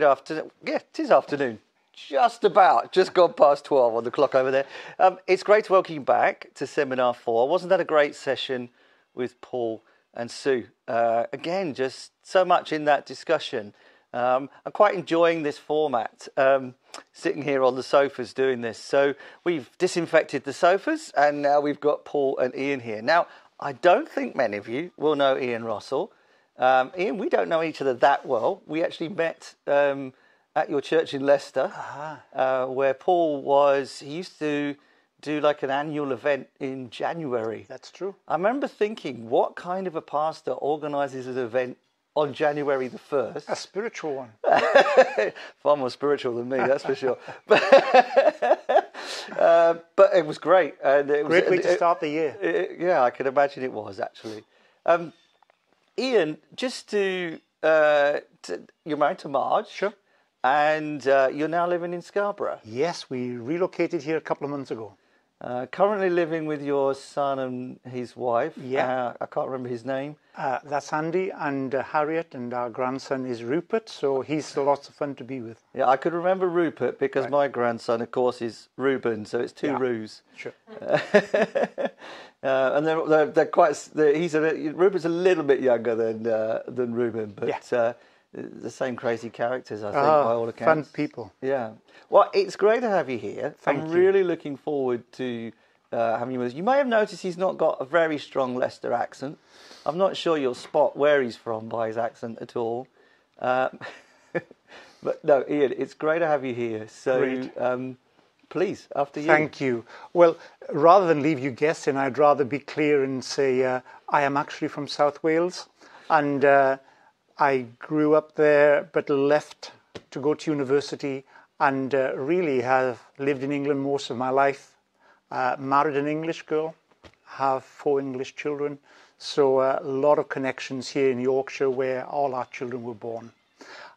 good afternoon. Yeah, it is afternoon. Just about, just gone past 12 on the clock over there. Um, it's great to welcome you back to Seminar 4. Wasn't that a great session with Paul and Sue? Uh, again, just so much in that discussion. Um, I'm quite enjoying this format, um, sitting here on the sofas doing this. So we've disinfected the sofas and now we've got Paul and Ian here. Now, I don't think many of you will know Ian Rossol. Um, Ian, we don't know each other that well. We actually met um, at your church in Leicester, uh, where Paul was. He used to do like an annual event in January. That's true. I remember thinking, what kind of a pastor organises an event on January the first? A spiritual one. Far more spiritual than me, that's for sure. uh, but it was great, and it was Great way to it- start the year. it- yeah, I can imagine it was actually. Um, Ian, just to, uh, to you're married to Marge, Sure. and uh, you're now living in Scarborough. Yes, we relocated here a couple of months ago. Uh, currently living with your son and his wife. Yeah. Uh, I can't remember his name. Uh, that's Andy and uh, Harriet, and our grandson is Rupert, so he's lots of fun to be with. Yeah, I could remember Rupert because Right. my grandson, of course, is Reuben, so it's two Yeah. Rus. Sure. Uh, and they're, they're, they're quite. They're, he's a Rupert's a little bit younger than uh, than Reuben, but Yeah. The same crazy characters, I think, Ah, by all accounts. fun people. Yeah. Well, it's great to have you here. Thank I'm you. really looking forward to uh, having you with us. You may have noticed he's not got a very strong Leicester accent. I'm not sure you'll spot where he's from by his accent at all. Um, but no, Ian, it's great to have you here. So um, please, after you. Thank you. Well, rather than leave you guessing, I'd rather be clear and say uh, I am actually from South Wales, and uh, I grew up there, but left to go to university, and uh, really have lived in England most of my life. Uh, married an English girl, have four English children, so uh, a lot of connections here in Yorkshire, where all our children were born.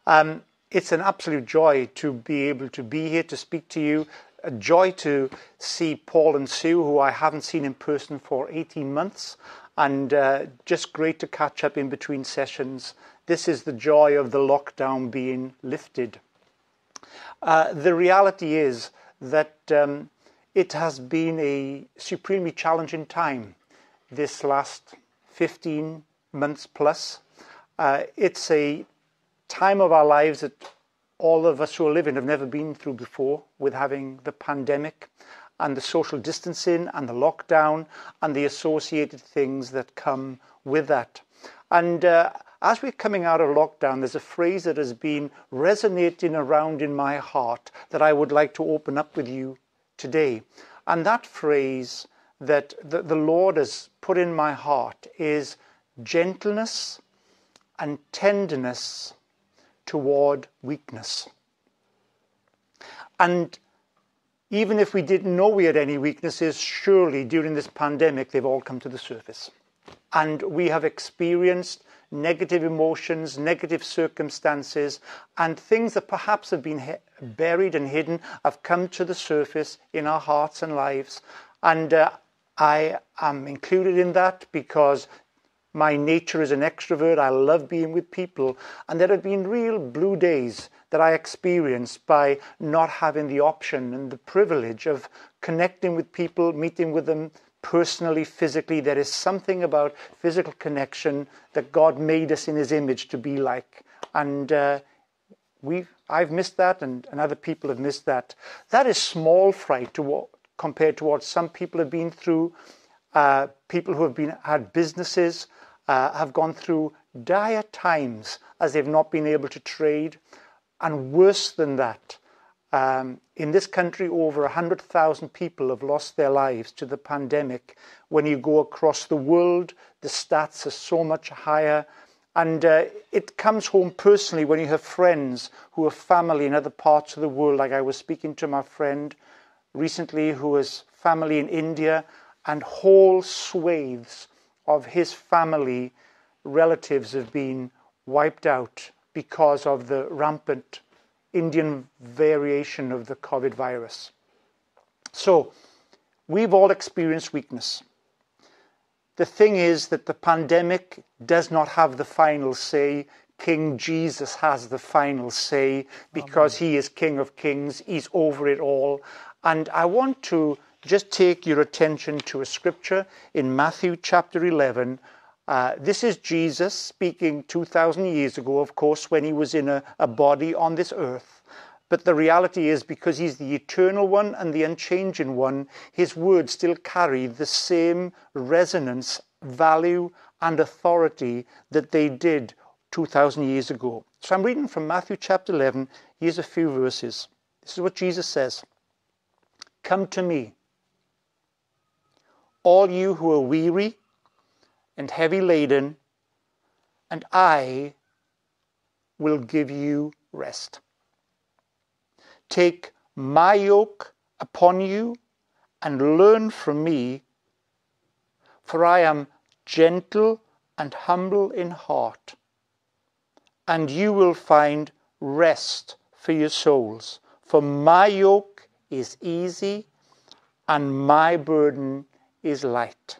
Um, it's an absolute joy to be able to be here to speak to you. A joy to see Paul and Sue, who I haven't seen in person for 18 months, and uh, just great to catch up in between sessions. This is the joy of the lockdown being lifted. Uh, the reality is that um, it has been a supremely challenging time this last 15 months plus. Uh, it's a time of our lives that all of us who are living have never been through before with having the pandemic and the social distancing and the lockdown and the associated things that come with that. And uh, as we're coming out of lockdown, there's a phrase that has been resonating around in my heart that I would like to open up with you today. And that phrase that the, the Lord has put in my heart is gentleness and tenderness toward weakness. And even if we didn't know we had any weaknesses, surely during this pandemic they've all come to the surface. And we have experienced negative emotions, negative circumstances, and things that perhaps have been buried and hidden have come to the surface in our hearts and lives. And uh, I am included in that because my nature is an extrovert. I love being with people. And there have been real blue days that I experienced by not having the option and the privilege of connecting with people, meeting with them personally, physically. There is something about physical connection that God made us in His image to be like. And uh, we've, I've missed that, and, and other people have missed that. That is small fry to what, compared to what some people have been through. Uh, people who have been had businesses uh, have gone through dire times as they've not been able to trade, and worse than that, um, in this country, over 100,000 people have lost their lives to the pandemic. When you go across the world, the stats are so much higher. And uh, it comes home personally when you have friends who have family in other parts of the world. Like I was speaking to my friend recently who has family in India, and whole swathes of his family relatives have been wiped out because of the rampant Indian variation of the COVID virus. So, we've all experienced weakness. The thing is that the pandemic does not have the final say King Jesus has the final say because Amen. he is King of Kings. He's over it all. And I want to just take your attention to a scripture in Matthew chapter 11. Uh, this is Jesus speaking 2,000 years ago, of course, when he was in a, a body on this earth. But the reality is, because he's the eternal one and the unchanging one, his words still carry the same resonance, value, and authority that they did 2,000 years ago. So I'm reading from Matthew chapter 11. Here's a few verses. This is what Jesus says Come to me, all you who are weary and heavy laden, and I will give you rest. Take my yoke upon you and learn from me, for I am gentle and humble in heart, and you will find rest for your souls. For my yoke is easy and my burden is light.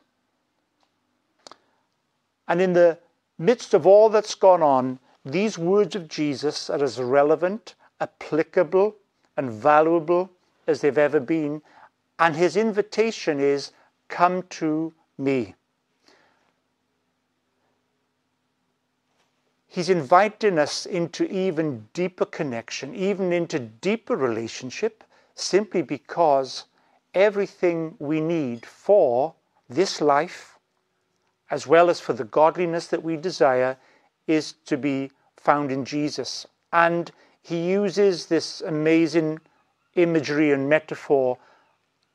And in the midst of all that's gone on, these words of Jesus are as relevant, applicable, and valuable as they've ever been. And his invitation is, Come to me. He's inviting us into even deeper connection, even into deeper relationship, simply because everything we need for this life, as well as for the godliness that we desire, is to be found in Jesus. And he uses this amazing imagery and metaphor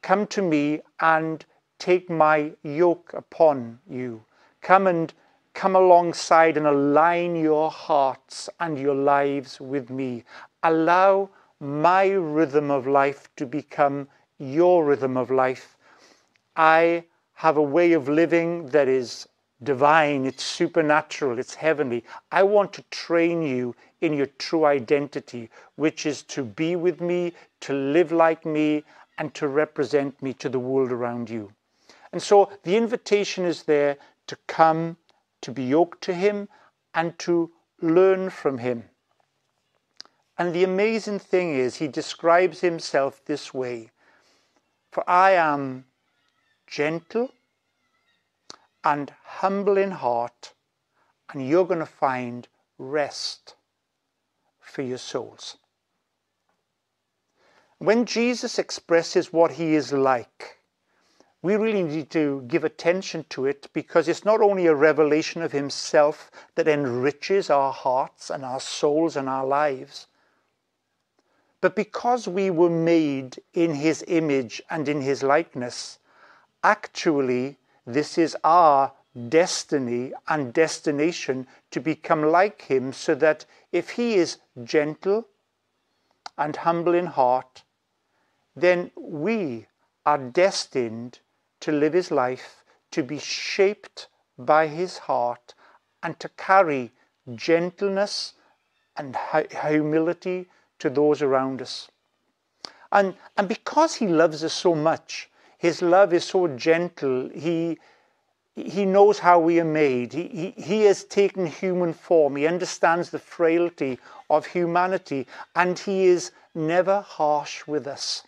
come to me and take my yoke upon you. Come and come alongside and align your hearts and your lives with me. Allow my rhythm of life to become your rhythm of life. I have a way of living that is divine, it's supernatural, it's heavenly. I want to train you in your true identity, which is to be with me, to live like me, and to represent me to the world around you. And so the invitation is there to come to be yoked to him and to learn from him. And the amazing thing is, he describes himself this way For I am gentle and humble in heart, and you're going to find rest for your souls. When Jesus expresses what he is like, we really need to give attention to it because it's not only a revelation of Himself that enriches our hearts and our souls and our lives, but because we were made in His image and in His likeness, actually, this is our destiny and destination to become like Him so that if He is gentle and humble in heart, then we are destined to live his life, to be shaped by his heart, and to carry gentleness and humility to those around us. And, and because he loves us so much, his love is so gentle, he, he knows how we are made. He, he, he has taken human form. He understands the frailty of humanity, and he is never harsh with us.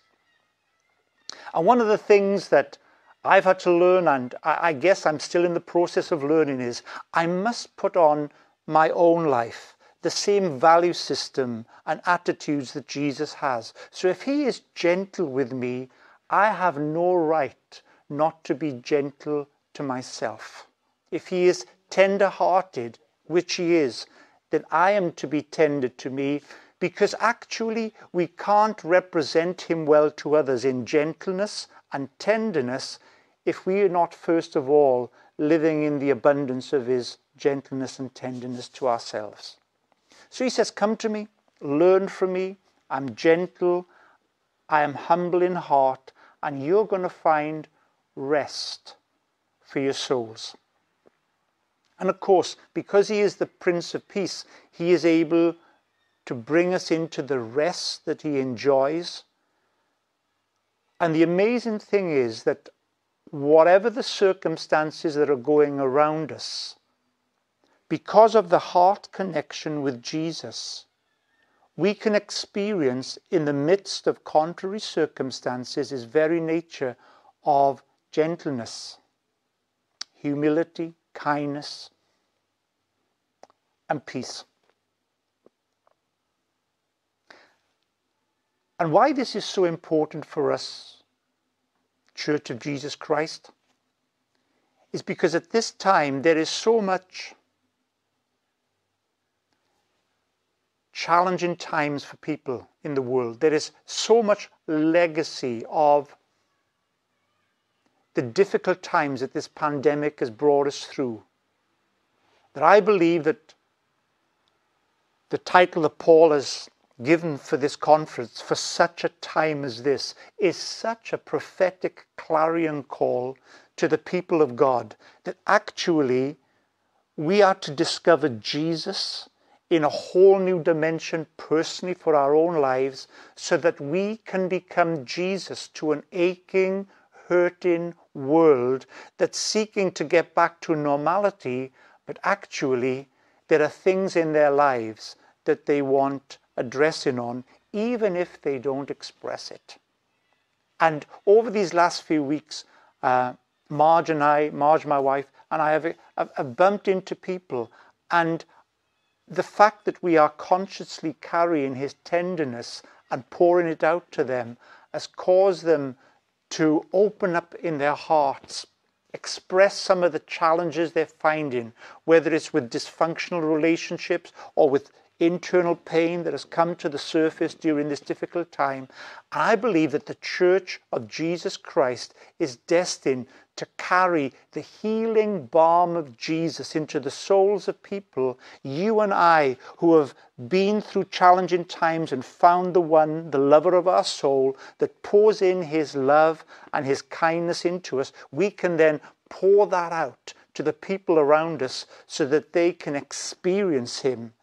And one of the things that I've had to learn, and I guess I'm still in the process of learning, is I must put on my own life the same value system and attitudes that Jesus has. So if he is gentle with me, I have no right not to be gentle to myself. If he is tender hearted, which he is, then I am to be tender to me because actually we can't represent him well to others in gentleness and tenderness if we are not first of all living in the abundance of his gentleness and tenderness to ourselves. So he says, Come to me, learn from me. I'm gentle, I am humble in heart, and you're going to find rest for your souls. And of course, because he is the Prince of Peace, he is able to bring us into the rest that he enjoys. And the amazing thing is that whatever the circumstances that are going around us, because of the heart connection with Jesus, we can experience in the midst of contrary circumstances is very nature of gentleness, humility, kindness, and peace. And why this is so important for us, Church of Jesus Christ, is because at this time there is so much challenging times for people in the world. There is so much legacy of the difficult times that this pandemic has brought us through that I believe that the title that Paul has given for this conference for such a time as this is such a prophetic clarion call to the people of God that actually we are to discover Jesus in a whole new dimension personally for our own lives so that we can become Jesus to an aching, hurting world that's seeking to get back to normality, but actually there are things in their lives that they want addressing on, even if they don't express it. And over these last few weeks, uh, Marge and I, Marge, my wife, and I have, have bumped into people, and the fact that we are consciously carrying His tenderness and pouring it out to them has caused them to open up in their hearts, express some of the challenges they're finding, whether it's with dysfunctional relationships or with internal pain that has come to the surface during this difficult time. I believe that the Church of Jesus Christ is destined to carry the healing balm of Jesus into the souls of people, you and I, who have been through challenging times and found the one, the lover of our soul, that pours in his love and his kindness into us, we can then pour that out to the people around us so that they can experience him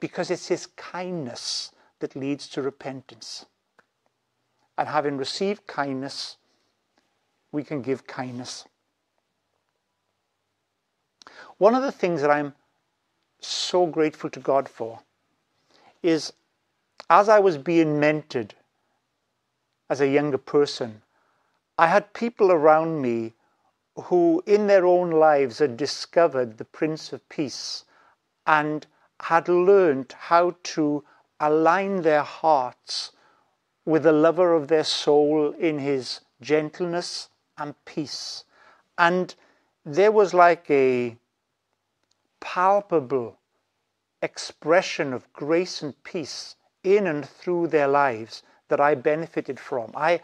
because it's his kindness that leads to repentance. And having received kindness, we can give kindness. One of the things that I'm so grateful to God for is as I was being mentored as a younger person, I had people around me who, in their own lives, had discovered the Prince of Peace and had learned how to align their hearts with the lover of their soul in his gentleness and peace. And there was like a palpable expression of grace and peace in and through their lives that I benefited from. I,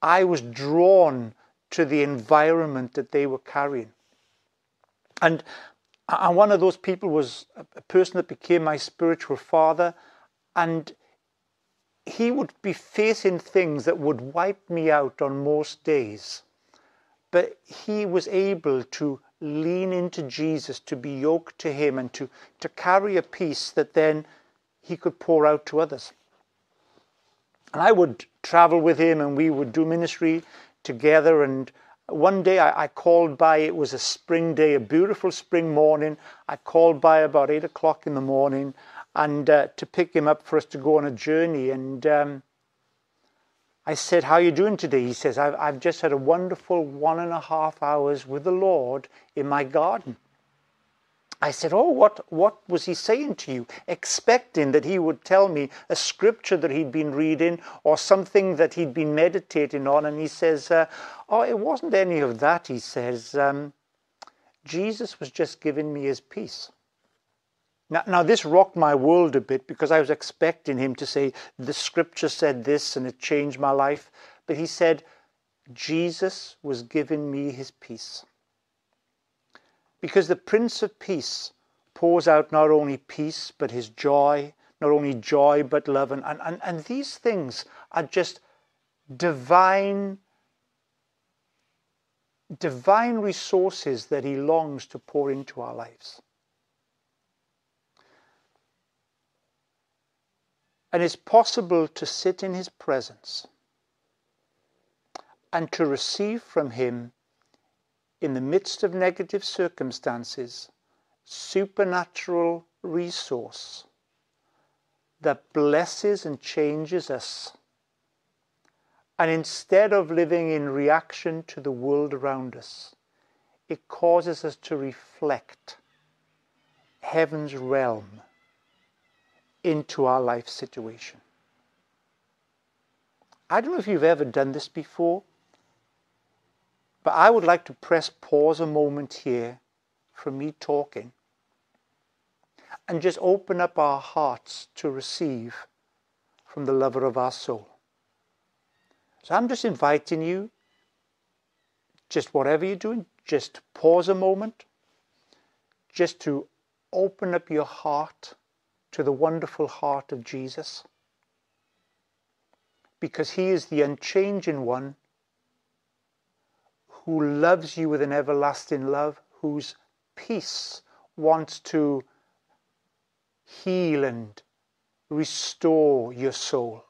I was drawn to the environment that they were carrying. And, and one of those people was a person that became my spiritual father. And he would be facing things that would wipe me out on most days. But he was able to lean into Jesus, to be yoked to him, and to, to carry a peace that then he could pour out to others. And I would travel with him and we would do ministry together. And one day I, I, called by, it was a spring day, a beautiful spring morning. I called by about eight o'clock in the morning and uh, to pick him up for us to go on a journey. And um, I said, How are you doing today? He says, I've, I've just had a wonderful one and a half hours with the Lord in my garden. I said, Oh, what, what was he saying to you? Expecting that he would tell me a scripture that he'd been reading or something that he'd been meditating on. And he says, uh, Oh, it wasn't any of that. He says, um, Jesus was just giving me his peace. Now, now, this rocked my world a bit because I was expecting him to say, The scripture said this and it changed my life. But he said, Jesus was giving me his peace. Because the Prince of Peace pours out not only peace, but his joy, not only joy, but love. And, and, and these things are just divine, divine resources that he longs to pour into our lives. And it's possible to sit in His presence and to receive from Him in the midst of negative circumstances supernatural resource that blesses and changes us. And instead of living in reaction to the world around us, it causes us to reflect heaven's realm into our life situation. I don't know if you've ever done this before, but I would like to press pause a moment here from me talking and just open up our hearts to receive from the lover of our soul. So I'm just inviting you, just whatever you're doing, just pause a moment, just to open up your heart to the wonderful heart of Jesus. Because he is the unchanging one who loves you with an everlasting love, whose peace wants to heal and restore your soul,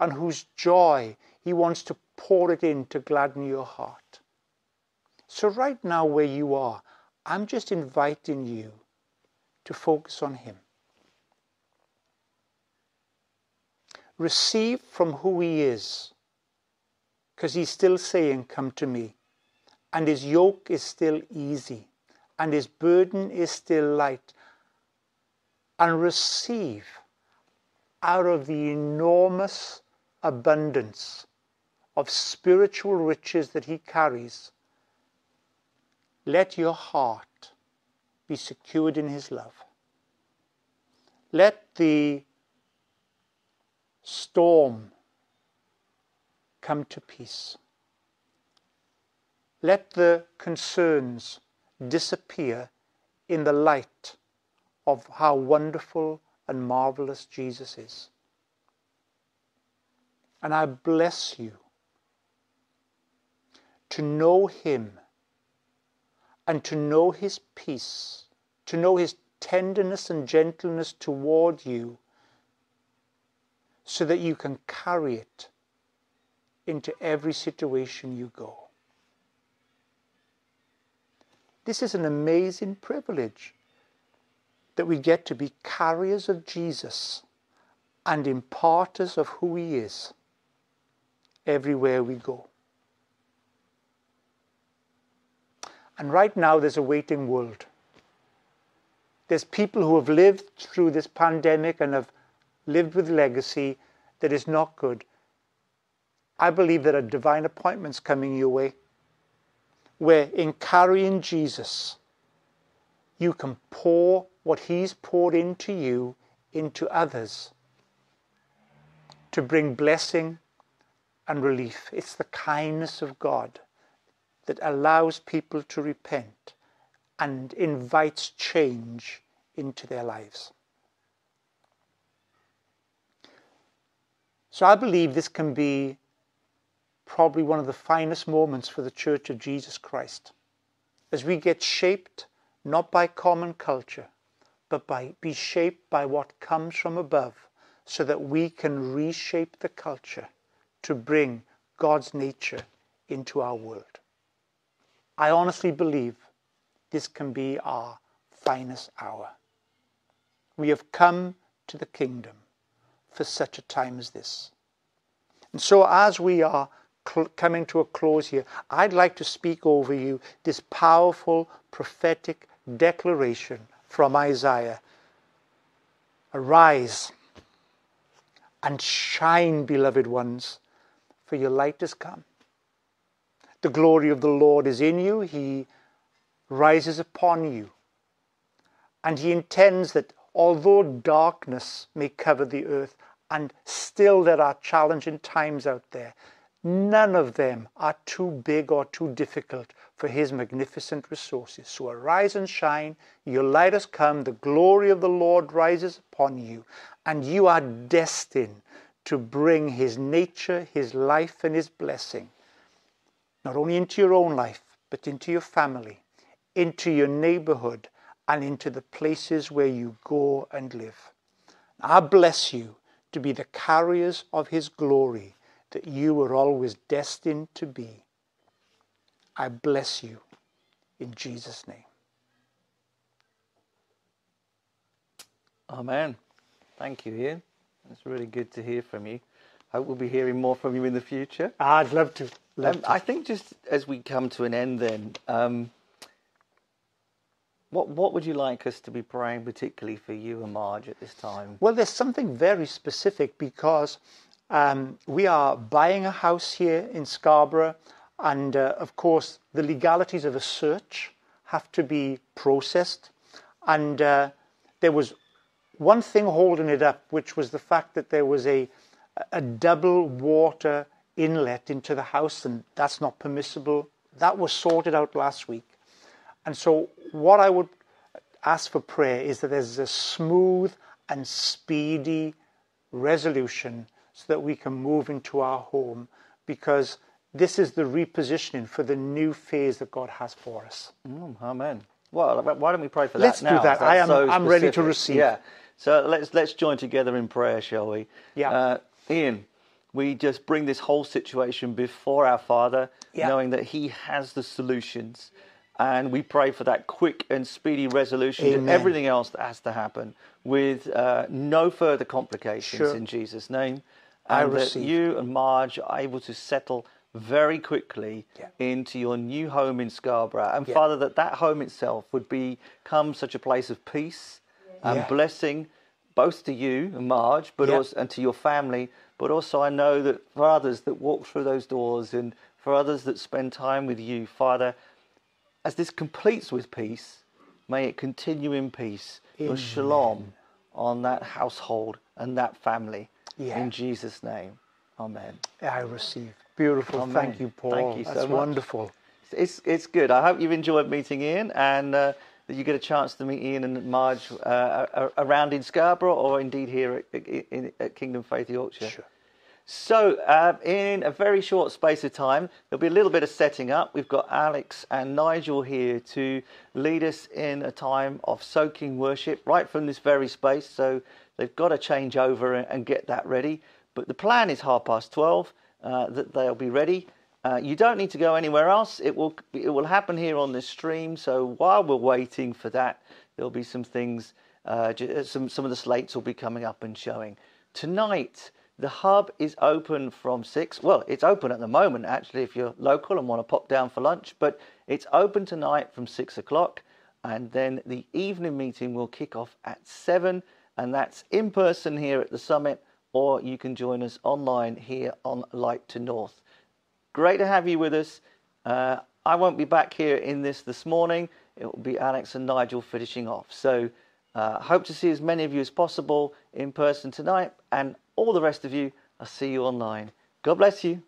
and whose joy he wants to pour it in to gladden your heart. So, right now, where you are, I'm just inviting you to focus on Him. Receive from who He is, because He's still saying, Come to me. And His yoke is still easy, and His burden is still light. And receive out of the enormous abundance of spiritual riches that He carries. Let your heart be secured in His love. Let the storm come to peace. Let the concerns disappear in the light of how wonderful and marvelous Jesus is. And I bless you to know Him and to know His peace, to know His tenderness and gentleness toward you, so that you can carry it into every situation you go. This is an amazing privilege that we get to be carriers of Jesus and imparters of who He is everywhere we go. And right now, there's a waiting world. There's people who have lived through this pandemic and have lived with legacy that is not good. I believe there are divine appointments coming your way where, in carrying Jesus, you can pour what He's poured into you into others to bring blessing and relief. It's the kindness of God that allows people to repent and invites change into their lives. So I believe this can be probably one of the finest moments for the Church of Jesus Christ as we get shaped not by common culture, but by be shaped by what comes from above so that we can reshape the culture to bring God's nature into our world. I honestly believe this can be our finest hour. We have come to the kingdom for such a time as this. And so, as we are coming to a close here, I'd like to speak over you this powerful prophetic declaration from Isaiah Arise and shine, beloved ones, for your light has come. The glory of the Lord is in you. He rises upon you. And he intends that although darkness may cover the earth, and still there are challenging times out there, none of them are too big or too difficult for his magnificent resources. So arise and shine, your light has come, the glory of the Lord rises upon you, and you are destined to bring his nature, his life, and his blessing not only into your own life, but into your family, into your neighborhood, and into the places where you go and live. I bless you to be the carriers of His glory that you were always destined to be. I bless you in Jesus' name. Amen. Thank you, Ian. It's really good to hear from you. I hope we'll be hearing more from you in the future. I'd love to. Love Um, to. I think just as we come to an end, then, um, what what would you like us to be praying, particularly for you and Marge at this time? Well, there's something very specific because um, we are buying a house here in Scarborough, and uh, of course, the legalities of a search have to be processed. And uh, there was one thing holding it up, which was the fact that there was a, a double water inlet into the house, and that's not permissible. That was sorted out last week. And so, what I would ask for prayer is that there's a smooth and speedy resolution so that we can move into our home because this is the repositioning for the new phase that God has for us. Mm, amen. Well, why don't we pray for that Let's that do that. I am- so I'm ready to receive. Yeah. So let's let's join together in prayer, shall we? Yeah. Uh, Ian, we just bring this whole situation before our Father, Yeah. knowing that He has the solutions, and we pray for that quick and speedy resolution to everything else that has to happen, with uh, no further complications Sure. in Jesus' name, and that you and Marge are able to settle very quickly Yeah. into your new home in Scarborough. And Yeah. Father, that that home itself would become such a place of peace and Yeah. blessing, both to you and Marge, but also and to your family. But also, I know that for others that walk through those doors, and for others that spend time with you, Father, as this completes with peace, may it continue in peace. Your shalom on that household and that family. Yeah. In Jesus' name, Amen. I receive. Beautiful. Amen. Thank you, Paul. Thank you so That's much. wonderful. It's it's good. I hope you've enjoyed meeting Ian and uh, that you get a chance to meet Ian and Marge uh, around in Scarborough or indeed here at, in, at Kingdom Faith Yorkshire. Sure. So, uh, in a very short space of time, there'll be a little bit of setting up. We've got Alex and Nigel here to lead us in a time of soaking worship right from this very space. So, they've got to change over and, get that ready. But the plan is half past 12 uh, that they'll be ready. Uh, you don't need to go anywhere else. It will it will happen here on this stream. So while we're waiting for that, there'll be some things. Uh, some some of the slates will be coming up and showing tonight. The hub is open from six. Well, it's open at the moment, actually, if you're local and want to pop down for lunch. But it's open tonight from six o'clock, and then the evening meeting will kick off at seven, and that's in person here at the summit, or you can join us online here on Light to North. Great to have you with us. Uh, I won't be back here in this this morning. It will be Alex and Nigel finishing off. So, uh, hope to see as many of you as possible in person tonight, and all the rest of you, I'll see you online. God bless you.